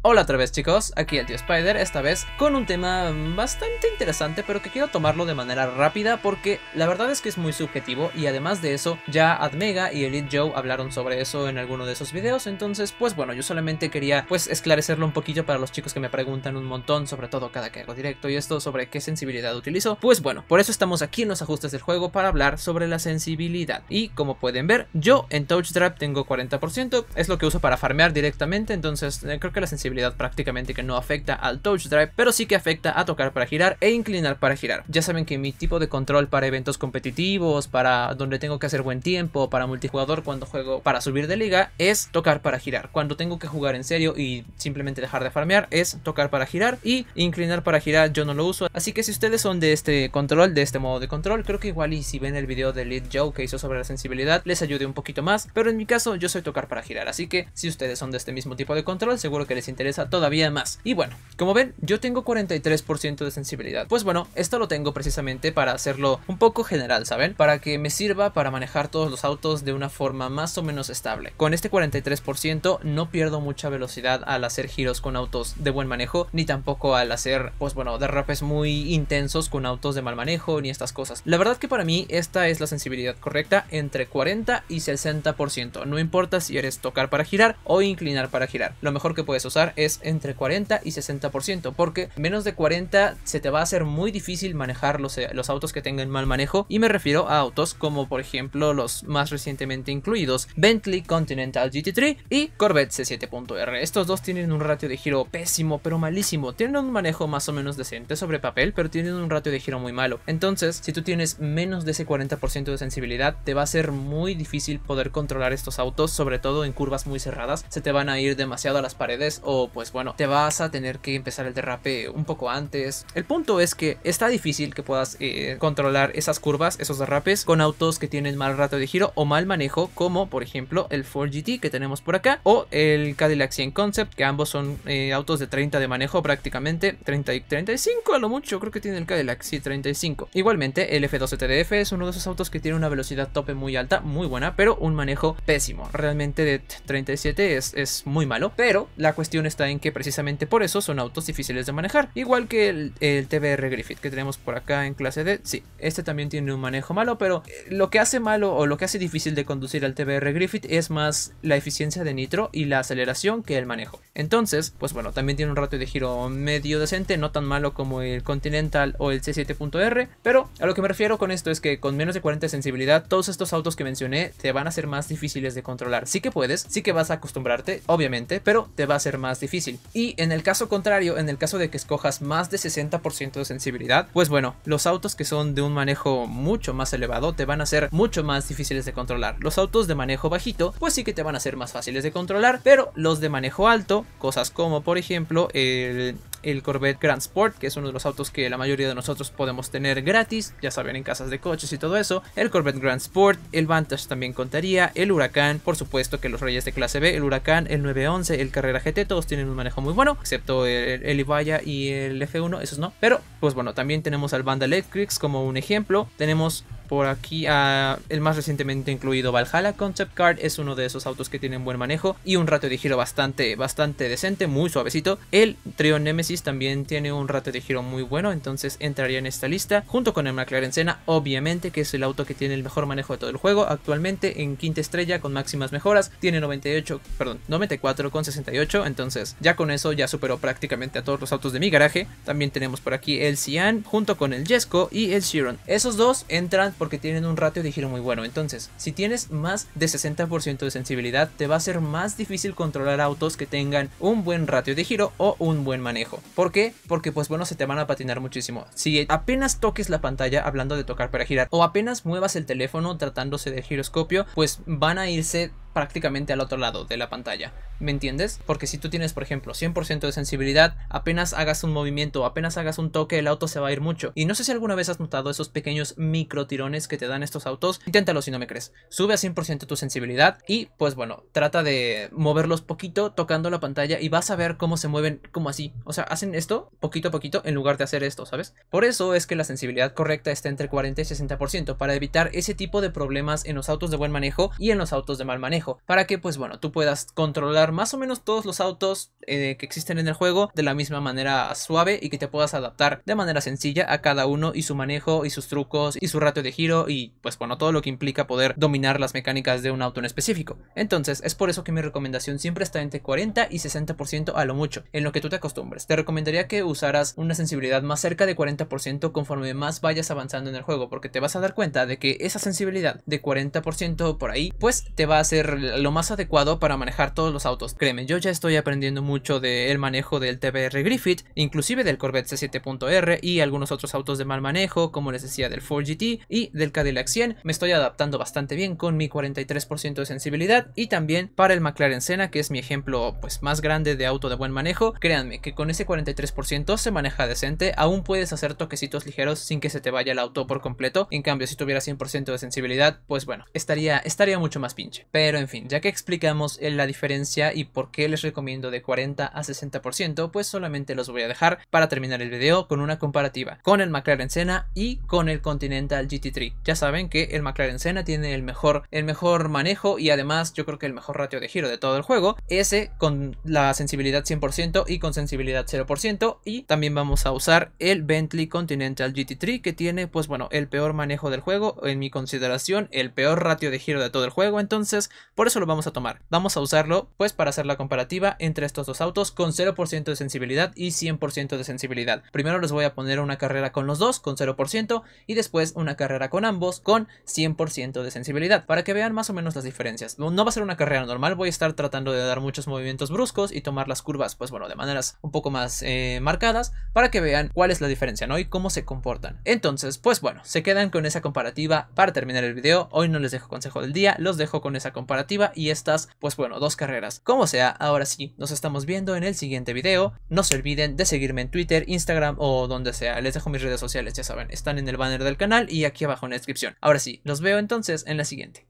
Hola otra vez chicos, aquí el tío Spider, esta vez con un tema bastante interesante pero que quiero tomarlo de manera rápida porque la verdad es que es muy subjetivo y además de eso ya Admega y Elite Joe hablaron sobre eso en alguno de esos videos. Entonces pues bueno yo solamente quería pues esclarecerlo un poquito para los chicos que me preguntan un montón sobre todo cada que hago directo y esto sobre qué sensibilidad utilizo. Pues bueno por eso estamos aquí en los ajustes del juego para hablar sobre la sensibilidad. Y como pueden ver yo en Touch Drop tengo 40% es lo que uso para farmear directamente entonces eh, creo que la sensibilidad prácticamente que no afecta al touch drive, pero sí que afecta a tocar para girar e inclinar para girar. Ya saben que mi tipo de control para eventos competitivos, para donde tengo que hacer buen tiempo, para multijugador cuando juego para subir de liga, es tocar para girar. Cuando tengo que jugar en serio y simplemente dejar de farmear, es tocar para girar y inclinar para girar yo no lo uso. Así que si ustedes son de este control, de este modo de control, creo que igual y si ven el video de Lead Joe que hizo sobre la sensibilidad, les ayude un poquito más. Pero en mi caso yo soy tocar para girar, así que si ustedes son de este mismo tipo de control, seguro que les interesa interesa todavía más. Y bueno, como ven, yo tengo 43% de sensibilidad. Pues bueno, esto lo tengo precisamente para hacerlo un poco general, ¿saben? Para que me sirva para manejar todos los autos de una forma más o menos estable. Con este 43% no pierdo mucha velocidad al hacer giros con autos de buen manejo, ni tampoco al hacer, pues bueno, derrapes muy intensos con autos de mal manejo, ni estas cosas. La verdad que para mí esta es la sensibilidad correcta entre 40 y 60%. No importa si eres tocar para girar o inclinar para girar. Lo mejor que puedes usar es entre 40 y 60%, porque menos de 40 se te va a hacer muy difícil manejar los, eh, los autos que tengan mal manejo, y me refiero a autos como por ejemplo los más recientemente incluidos Bentley Continental GT3 y Corvette C7.R. Estos dos tienen un ratio de giro pésimo, pero malísimo. Tienen un manejo más o menos decente sobre papel, pero tienen un ratio de giro muy malo. Entonces, si tú tienes menos de ese 40% de sensibilidad, te va a ser muy difícil poder controlar estos autos, sobre todo en curvas muy cerradas. Se te van a ir demasiado a las paredes o pues bueno, te vas a tener que empezar el derrape un poco antes. El punto es que está difícil que puedas eh, controlar esas curvas, esos derrapes con autos que tienen mal rato de giro o mal manejo, como por ejemplo el Ford GT que tenemos por acá o el Cadillac 100 Concept, que ambos son eh, autos de 30 de manejo prácticamente, 30 y 35 a lo mucho, creo que tiene el Cadillac, sí, 35. Igualmente, el F12 TDF es uno de esos autos que tiene una velocidad tope muy alta, muy buena, pero un manejo pésimo. Realmente de 37 es, es muy malo, pero la cuestión está en que precisamente por eso son autos difíciles de manejar. Igual que el, TBR Griffith que tenemos por acá en clase D. Sí, este también tiene un manejo malo, pero eh, lo que hace malo o lo que hace difícil de conducir al TBR Griffith es más la eficiencia de nitro y la aceleración que el manejo. Entonces, pues bueno, también tiene un ratio de giro medio decente, no tan malo como el Continental o el C7.R, pero a lo que me refiero con esto es que con menos de 40 de sensibilidad, todos estos autos que mencioné te van a ser más difíciles de controlar. Sí que puedes, sí que vas a acostumbrarte, obviamente, pero te va a ser más difícil. Y en el caso contrario, en el caso de que escojas más de 60% de sensibilidad, pues bueno, los autos que son de un manejo mucho más elevado te van a ser mucho más difíciles de controlar. Los autos de manejo bajito, pues sí que te van a ser más fáciles de controlar, pero los de manejo alto, cosas como por ejemplo el el Corvette Grand Sport, que es uno de los autos que la mayoría de nosotros podemos tener gratis, ya saben, en casas de coches y todo eso. El Corvette Grand Sport, el Vantage también contaría, el Huracán, por supuesto que los Reyes de clase B, el Huracán, el 911, el Carrera GT, todos tienen un manejo muy bueno, excepto el, el y el F1, esos no. Pero, pues bueno, también tenemos al Banda Electrics como un ejemplo. Tenemos por aquí a el más recientemente incluido Valhalla Concept Card es uno de esos autos que tienen buen manejo y un ratio de giro bastante bastante decente, muy suavecito. El Trio Nemesis también tiene un ratio de giro muy bueno, entonces entraría en esta lista junto con el McLaren Senna, obviamente que es el auto que tiene el mejor manejo de todo el juego, actualmente en quinta estrella con máximas mejoras, tiene 98, perdón, 94 con 68, entonces ya con eso ya superó prácticamente a todos los autos de mi garaje. También tenemos por aquí el Cian junto con el Jesco y el Chiron. Esos dos entran porque tienen un ratio de giro muy bueno. Entonces, si tienes más de 60% de sensibilidad, te va a ser más difícil controlar autos que tengan un buen ratio de giro o un buen manejo. ¿Por qué? Porque pues bueno, se te van a patinar muchísimo. Si apenas toques la pantalla hablando de tocar para girar o apenas muevas el teléfono tratándose de giroscopio, pues van a irse prácticamente al otro lado de la pantalla. ¿Me entiendes? Porque si tú tienes, por ejemplo, 100% de sensibilidad, apenas hagas un movimiento, apenas hagas un toque, el auto se va a ir mucho. Y no sé si alguna vez has notado esos pequeños micro tirones que te dan estos autos. Inténtalo si no me crees. Sube a 100% tu sensibilidad y, pues bueno, trata de moverlos poquito tocando la pantalla y vas a ver cómo se mueven como así. O sea, hacen esto poquito a poquito en lugar de hacer esto, ¿sabes? Por eso es que la sensibilidad correcta está entre 40 y 60% para evitar ese tipo de problemas en los autos de buen manejo y en los autos de mal manejo. Para que pues bueno, tú puedas controlar más o menos todos los autos eh, que existen en el juego de la misma manera suave y que te puedas adaptar de manera sencilla a cada uno y su manejo y sus trucos y su ratio de giro y pues bueno, todo lo que implica poder dominar las mecánicas de un auto en específico. Entonces, es por eso que mi recomendación siempre está entre 40 y 60% a lo mucho, en lo que tú te acostumbres. Te recomendaría que usaras una sensibilidad más cerca de 40% conforme más vayas avanzando en el juego, porque te vas a dar cuenta de que esa sensibilidad de 40% por ahí, pues te va a ser lo más adecuado para manejar todos los autos. Créeme, yo ya estoy aprendiendo mucho del manejo del TBR Griffith, inclusive del Corvette C7.R y algunos otros autos de mal manejo, como les decía del Ford GT y del Cadillac 100. Me estoy adaptando bastante bien con mi 43% de sensibilidad y también para el McLaren Senna, que es mi ejemplo pues más grande de auto de buen manejo. Créanme que con ese 43% se maneja decente, aún puedes hacer toquecitos ligeros sin que se te vaya el auto por completo. En cambio, si tuviera 100% de sensibilidad, pues bueno, estaría, estaría mucho más pinche. Pero en fin, ya que explicamos la diferencia y por qué les recomiendo de 40 a 60%, pues solamente los voy a dejar para terminar el video con una comparativa con el McLaren Senna y con el Continental GT3. Ya saben que el McLaren Senna tiene el mejor, el mejor manejo y además yo creo que el mejor ratio de giro de todo el juego. Ese con la sensibilidad 100% y con sensibilidad 0%. Y también vamos a usar el Bentley Continental GT3 que tiene pues bueno el peor manejo del juego. En mi consideración el peor ratio de giro de todo el juego. Entonces por eso lo vamos a tomar. Vamos a usarlo pues para hacer la comparativa entre estos dos autos con 0% de sensibilidad y 100% de sensibilidad. Primero les voy a poner una carrera con los dos con 0% y después una carrera con ambos con 100% de sensibilidad para que vean más o menos las diferencias. No va a ser una carrera normal, voy a estar tratando de dar muchos movimientos bruscos y tomar las curvas pues bueno de maneras un poco más eh, marcadas para que vean cuál es la diferencia ¿no? y cómo se comportan. Entonces pues bueno, se quedan con esa comparativa para terminar el video. Hoy no les dejo consejo del día, los dejo con esa comparativa y estas pues bueno dos carreras. Como sea, ahora sí, nos estamos viendo en el siguiente video. No se olviden de seguirme en Twitter, Instagram o donde sea. Les dejo mis redes sociales, ya saben, están en el banner del canal y aquí abajo en la descripción. Ahora sí, los veo entonces en la siguiente.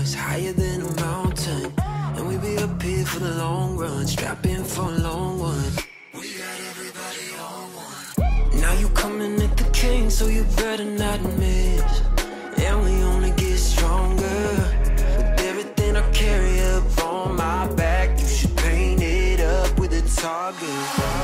Us higher than a mountain. And we be up here for the long run, strapping for a long one. We got everybody on one. Now you coming at the king, so you better not miss. And we only get stronger with everything I carry up on my back. You should paint it up with a target.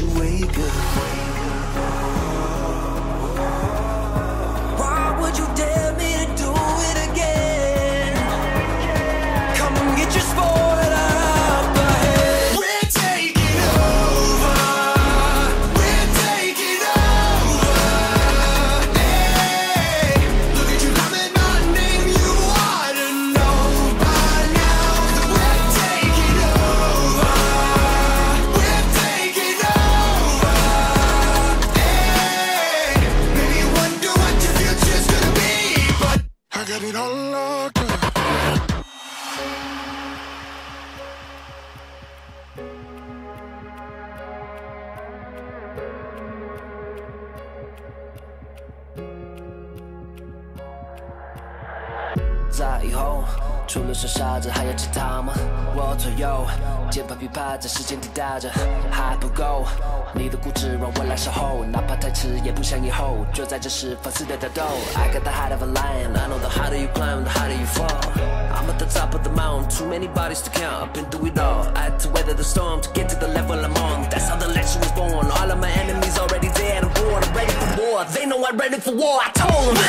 you wake up. 在以后除了是傻子还有其他吗？我左右。键盘噼啪在时间滴答着，还不够。你的固执让我来守候，哪怕太迟也不想以后。就在这时放肆的挑逗。I got the heart of a lion, I know the harder you climb, the harder you fall. I'm at the top of the mountain, too many bodies to count. I've been through it all. I had to weather the storm to get to the level I'm on. That's how the legend was born. All of my enemies already dead and born. I'm ready for war. They know I'm ready for war. I told them.